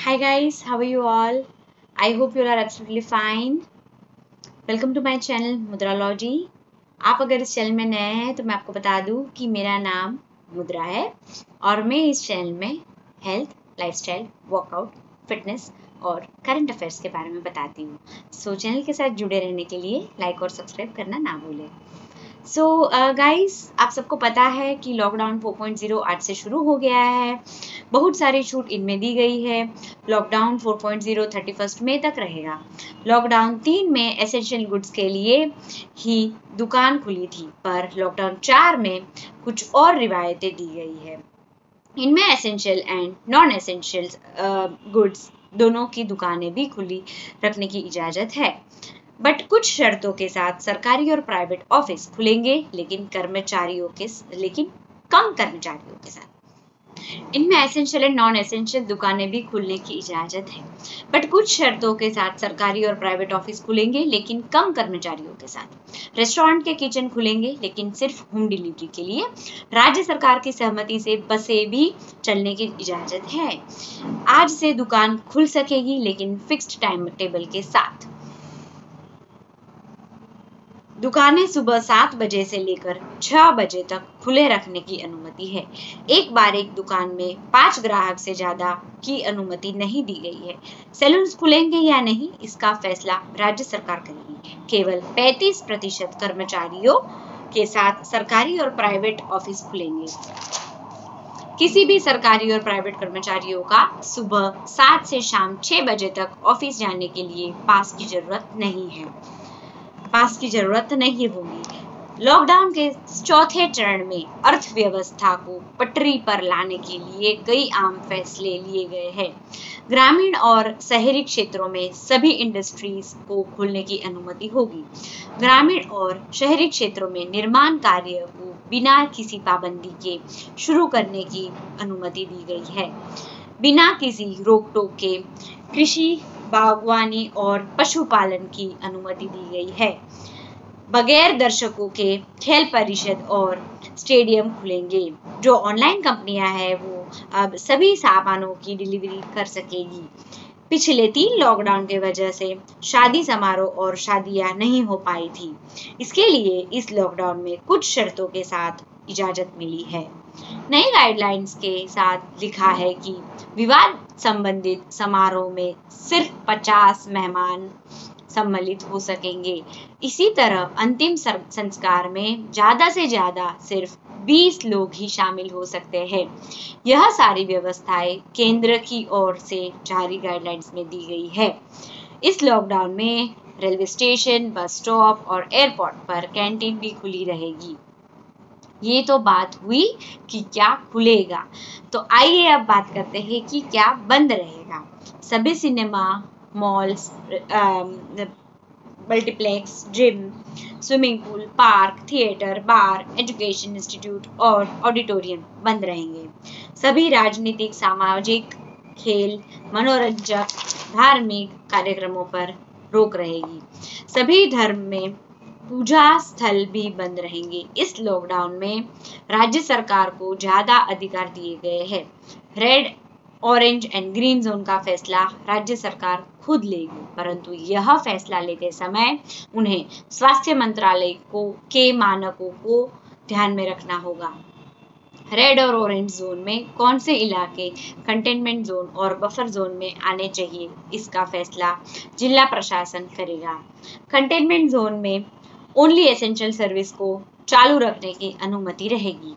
Hi guys, how are you all? I hope you are absolutely fine. Welcome to my channel Mudralogy आप अगर इस channel में नए हैं तो मैं आपको बता दूँ कि मेरा नाम मुद्रा है और मैं इस चैनल में हेल्थ लाइफस्टाइल वर्कआउट फिटनेस और करंट अफेयर्स के बारे में बताती हूँ सो so, चैनल के साथ जुड़े रहने के लिए लाइक और सब्सक्राइब करना ना भूलें सो so, गाइस uh, आप सबको पता है कि लॉकडाउन 4.0 आज से शुरू हो गया है। बहुत सारी छूट इनमें दी गई है। लॉकडाउन 4.0 थर्टी फ़र्स्ट मई तक रहेगा। लॉकडाउन तीन में एसेंशियल गुड्स के लिए ही दुकान खुली थी पर लॉकडाउन चार में कुछ और रिवायतें दी गई है। इनमें essential and non essential goods दोनों की दुकानें भी खुली रखने की इजाज़त है। बट कुछ शर्तों के साथ सरकारी और प्राइवेट ऑफ़िस खुलेंगे, लेकिन कर्मचारियों के लेकिन कम कर्मचारियों के साथ। इनमें एसेंशियल एंड नॉन एसेंशियल दुकानें भी खुलने की इजाज़त है। बट कुछ शर्तों के साथ सरकारी और प्राइवेट ऑफ़िस खुलेंगे, लेकिन कम कर्मचारियों के साथ। रेस्टोरेंट के किचन खुलेंगे, लेकिन सिर्फ़ होम डिलीवरी के लिए। राज्य सरकार की सहमति से बसें भी चलने की इजाज़त है। आज से दुकान खुल सकेगी, लेकिन फिक्स्ड टाइम टेबल के साथ। दुकानें सुबह सात बजे से लेकर छह बजे तक खुले रखने की अनुमति है। एक बार एक दुकान में पाँच ग्राहक से ज़्यादा की अनुमति नहीं दी गई है। सैलून खुलेंगे या नहीं, इसका फैसला राज्य सरकार करेगी केवल 35 प्रतिशत कर्मचारियों के साथ सरकारी और प्राइवेट ऑफ़िस खुलेंगे। किसी भी सरकारी और प्राइवेट कर्मचारियों का सुबह सात से शाम छह बजे तक ऑफ़िस जाने के लिए पास की ज़रूरत नहीं है। पास की ज़रूरत नहीं होगी। लॉकडाउन के चौथे चरण में अर्थव्यवस्था को पटरी पर लाने के लिए कई आम फैसले लिए गए हैं। ग्रामीण और शहरी क्षेत्रों में सभी इंडस्ट्रीज़ को खोलने की अनुमति होगी। ग्रामीण और शहरी क्षेत्रों में निर्माण कार्य को बिना किसी पाबंदी के शुरू करने की अनुमति दी गई है। बिना किसी रोक टोक के कृषि बागवानी और पशुपालन की अनुमति दी गई है। बगैर दर्शकों के खेल परिषद और स्टेडियम खुलेंगे। जो ऑनलाइन कंपनियाँ हैं, वो अब सभी सामानों की डिलीवरी कर सकेगी। पिछले तीन लॉकडाउन के वजह से शादी समारोह और शादियाँ नहीं हो पाई थी। इसके लिए इस लॉकडाउन में कुछ शर्तों के साथ इजाज़त मिली है। नई गाइडलाइंस के साथ लिखा है कि विवाद संबंधित समारोह में सिर्फ़ 50 मेहमान सम्मिलित हो सकेंगे। इसी तरह अंतिम संस्कार में ज़्यादा से ज़्यादा सिर्फ़ 20 लोग ही शामिल हो सकते हैं। यह सारी व्यवस्थाएँ केंद्र की ओर से जारी गाइडलाइंस में दी गई है। इस लॉकडाउन में रेलवे स्टेशन, बस स्टॉप और एयरपोर्ट पर कैंटीन भी खुली रहेगी। ये तो बात हुई कि क्या खुलेगा। तो आइए अब बात करते हैं कि क्या बंद रहेगा। सभी cinema, malls multiplex, gym, swimming pool, park, theatre, bar, education institute और ऑडिटोरियम बंद रहेंगे। सभी राजनीतिक, सामाजिक, खेल, मनोरंजक, धार्मिक कार्यक्रमों पर रोक रहेगी। सभी धर्म में पूजा स्थल भी बंद रहेंगे। इस लॉकडाउन में राज्य सरकार को ज़्यादा अधिकार दिए गए हैं। Red orange and green zone का फैसला राज्य सरकार खुद लेगी, परंतु यह फैसला लेते समय उन्हें स्वास्थ्य मंत्रालय को, के मानकों को ध्यान में रखना होगा। रेड और ऑरेंज जोन में कौन से इलाके कंटेनमेंट जोन और बफर जोन में आने चाहिए, इसका फैसला जिला प्रशासन करेगा। कंटेनमेंट जोन में ओनली एसेंशियल सर्विस को चालू रखने की अनुमति रहेगी।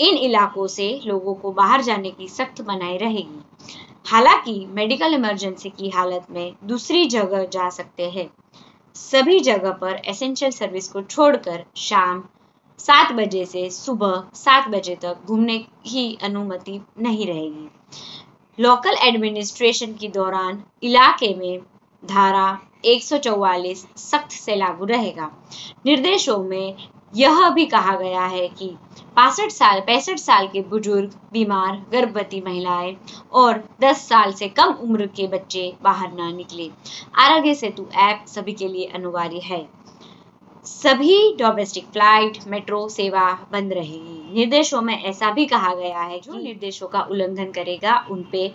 इन इलाकों से लोगों को बाहर जाने की सख्त मनाही रहेगी। हालाँकि मेडिकल इमरजेंसी की हालत में दूसरी जगह जा सकते हैं। सभी जगह पर एसेंशियल सर्विस को छोड़कर शाम सात बजे से सुबह सात बजे तक घूमने की अनुमति नहीं रहेगी। लोकल एडमिनिस्ट्रेशन के दौरान इलाके में धारा 144 सख्त से लागू रहेगा। निर्देशों में यह भी कहा गया है कि पासठ साल पैंसठ साल के बुज़ुर्ग बीमार गर्भवती महिलाएँ और 10 साल से कम उम्र के बच्चे बाहर ना निकले। आरोग्य सेतु ऐप सभी के लिए अनिवार्य है। सभी डोमेस्टिक फ़्लाइट मेट्रो सेवा बंद रहेगी। निर्देशों में ऐसा भी कहा गया है जो। निर्देशों का उल्लंघन करेगा उन पे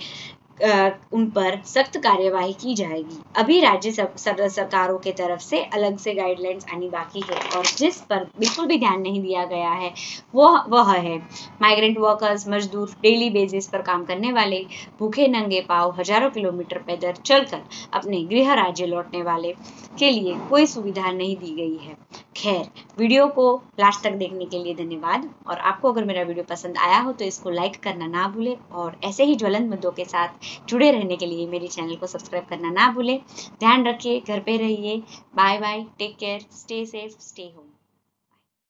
उन पर सख्त कार्यवाही की जाएगी। अभी राज्य सरकारों के तरफ़ से अलग से गाइडलाइंस आनी बाकी है और जिस पर बिल्कुल भी ध्यान नहीं दिया गया है, वो, वह है। माइग्रेंट वर्कर्स मजदूर डेली बेसिस पर काम करने वाले, भूखे, नंगे पाव, हज़ारों किलोमीटर पैदल चलकर अपने गृह राज्य लौटने वाले के लिए कोई सुविधा नहीं दी गई है। खैर, वीडियो को लास्ट तक देखने के लिए धन्यवाद। और आपको अगर मेरा वीडियो पसंद आया हो तो इसको लाइक करना ना भूले। और ऐसे ही ज्वलंत मुद्दों के साथ जुड़े रहने के लिए मेरे चैनल को सब्सक्राइब करना ना भूलें। ध्यान रखिए, घर पे रहिए। Bye bye take care stay safe stay home